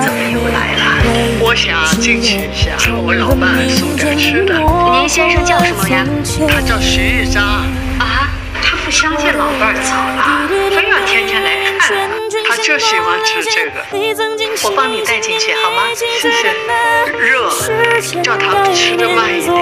怎么又来了？我想进去一下，我老伴送点吃的。您先生叫什么呀？他叫徐玉章，啊，他不相信老伴走早了，非要天天来看。他就喜欢吃这个。我帮你带进去好吗？谢谢。热，叫他吃的慢一点。